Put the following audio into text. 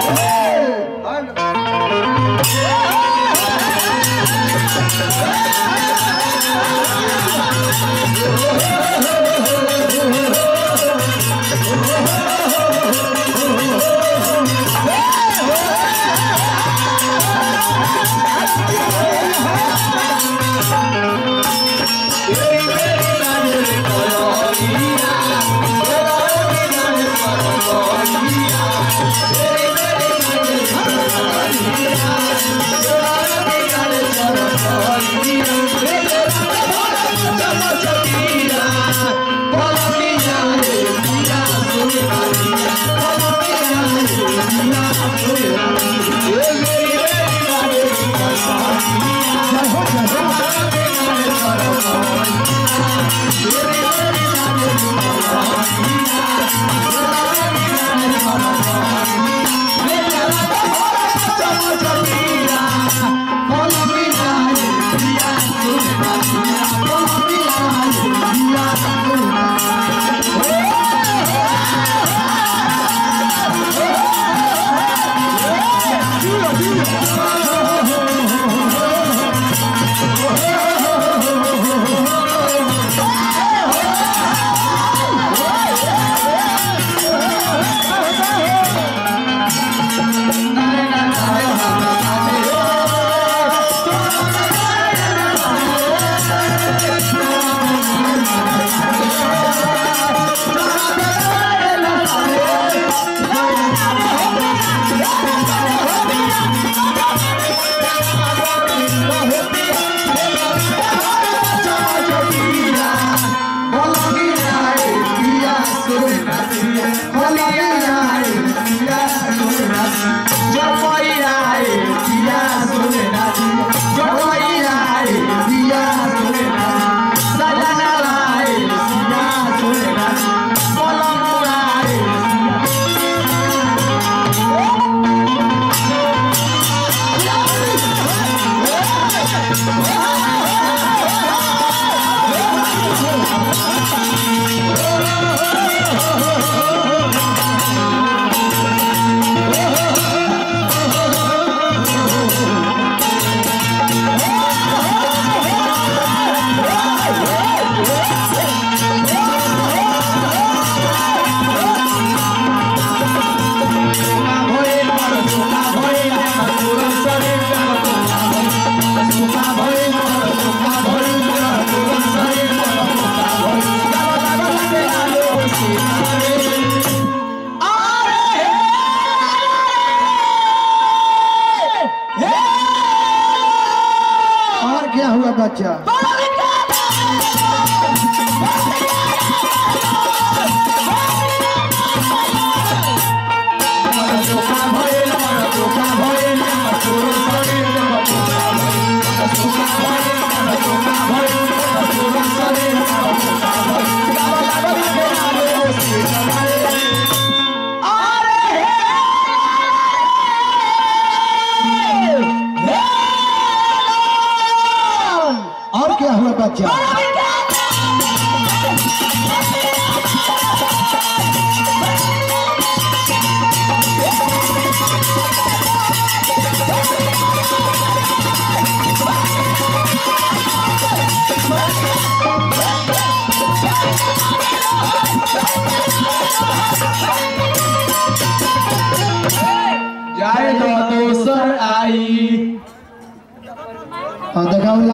Hayır. क्या हुआ बच्चा। बच्चा जाए तो दोसर आई। हाँ, देखाओ।